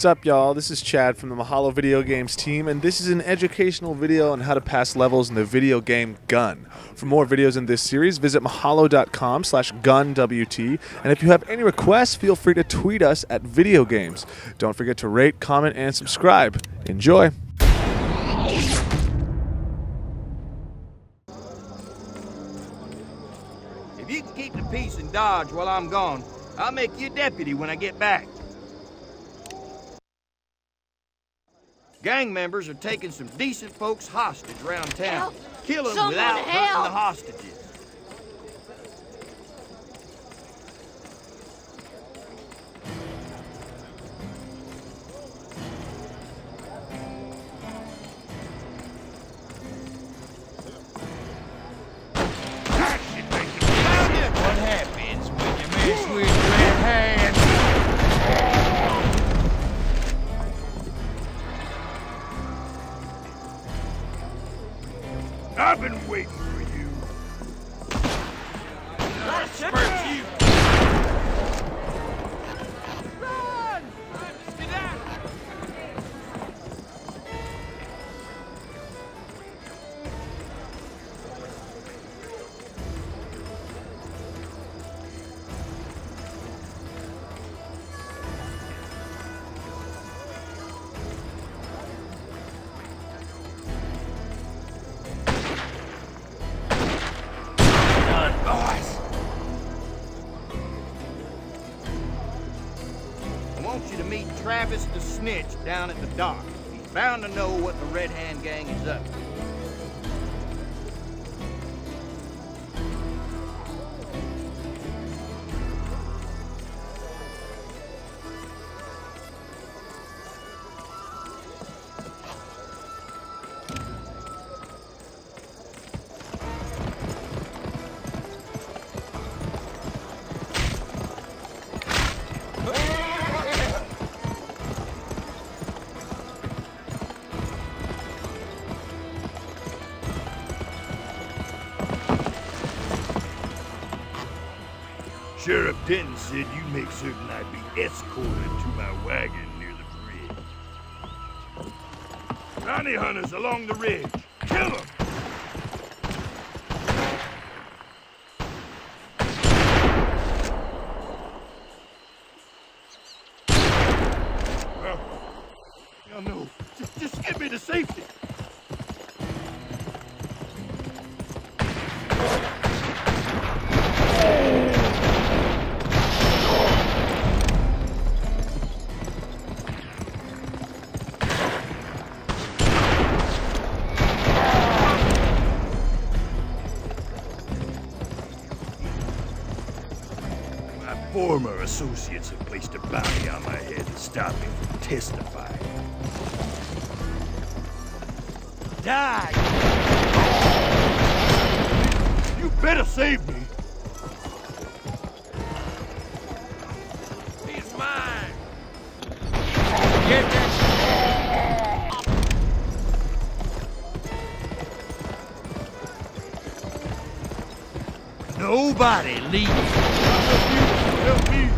What's up, y'all? This is Chad from the Mahalo Video Games team, and this is an educational video on how to pass levels in the video game Gun. For more videos in this series, visit mahalo.com slash gunwt, and if you have any requests, feel free to tweet us at video games. Don't forget to rate, comment, and subscribe. Enjoy! If you can keep the peace and dodge while I'm gone, I'll make you a deputy when I get back. Gang members are taking some decent folks hostage around town. Help! Kill them Someone without hurting the hostages. I've been waiting for you. Spurt you. Travis the Snitch down at the dock. He's bound to know what the Red Hand Gang is up to. Sheriff Denton said you'd make certain I'd be escorted to my wagon near the bridge. Bounty hunters along the ridge. Kill them! Well, no, no. Just, just get me to safety. Former associates have placed a bounty on my head to stop me from testifying. Die! You better save me! He's mine. Get that Nobody leaves. Help me!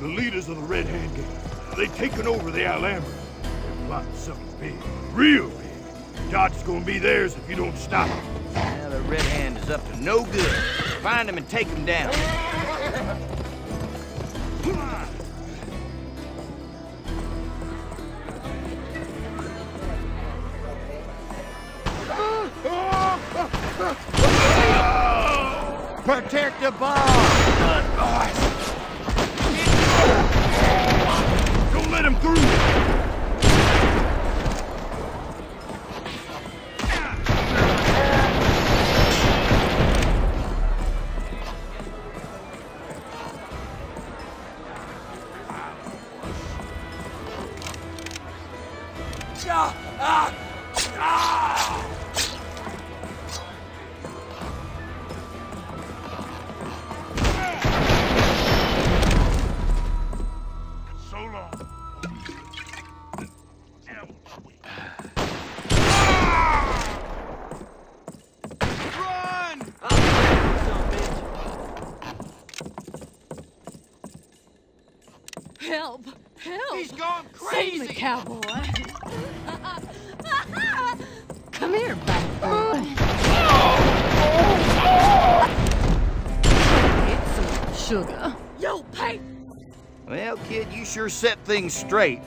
The leaders of the Red Hand Gang, they've taken over the Alhambra. They're plotting something big, real big. Dodge is gonna be theirs if you don't stop them. Now the Red Hand is up to no good. Find them and take them down. Protect the bar! Don't Help! Help! He's gone crazy! Save the cowboy! Come here, bad boy. Oh! Get some sugar. Well, kid, you sure set things straight.